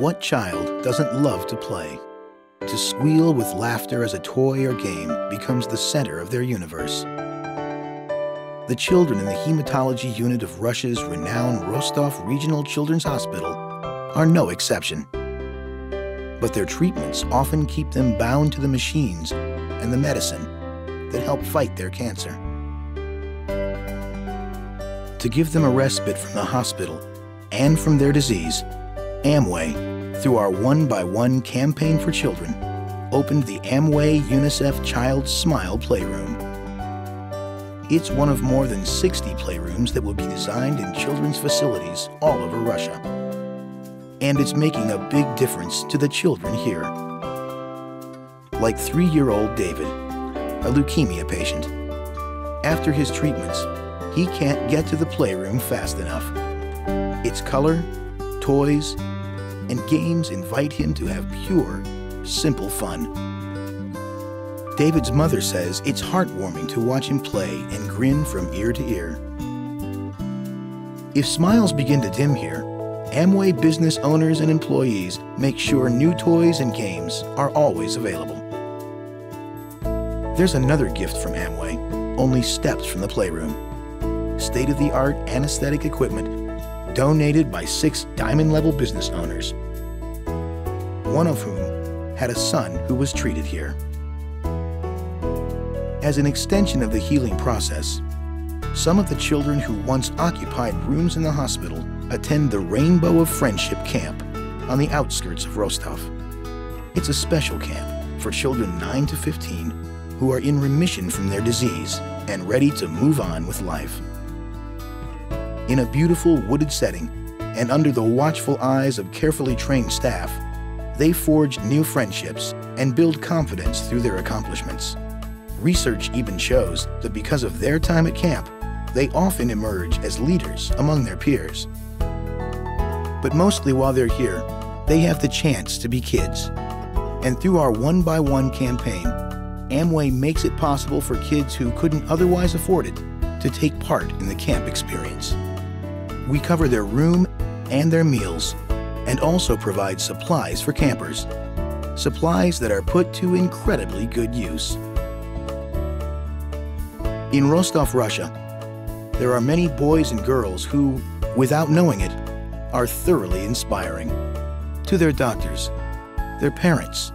What child doesn't love to play? To squeal with laughter as a toy or game becomes the center of their universe. The children in the hematology unit of Russia's renowned Rostov Regional Children's Hospital are no exception. But their treatments often keep them bound to the machines and the medicine that help fight their cancer. To give them a respite from the hospital and from their disease, Amway, through our One by One campaign for children, opened the Amway UNICEF Child Smile Playroom. It's one of more than 60 playrooms that will be designed in children's facilities all over Russia. And it's making a big difference to the children here. Like three-year-old David, a leukemia patient. After his treatments, he can't get to the playroom fast enough. Its color, toys, and games invite him to have pure, simple fun. David's mother says it's heartwarming to watch him play and grin from ear to ear. If smiles begin to dim here, Amway business owners and employees make sure new toys and games are always available. There's another gift from Amway, only steps from the playroom. State-of-the-art anesthetic equipment donated by six diamond-level business owners, one of whom had a son who was treated here. As an extension of the healing process, some of the children who once occupied rooms in the hospital attend the Rainbow of Friendship Camp on the outskirts of Rostov. It's a special camp for children 9 to 15 who are in remission from their disease and ready to move on with life. In a beautiful wooded setting and under the watchful eyes of carefully trained staff, they forge new friendships and build confidence through their accomplishments. Research even shows that because of their time at camp, they often emerge as leaders among their peers. But mostly while they're here, they have the chance to be kids. And through our One by One campaign, Amway makes it possible for kids who couldn't otherwise afford it to take part in the camp experience. We cover their room and their meals, and also provide supplies for campers. Supplies that are put to incredibly good use. In Rostov, Russia, there are many boys and girls who, without knowing it, are thoroughly inspiring. To their doctors, their parents,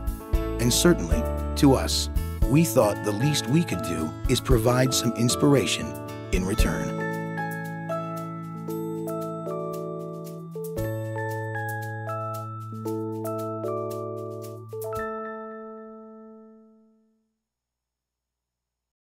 and certainly to us, we thought the least we could do is provide some inspiration in return.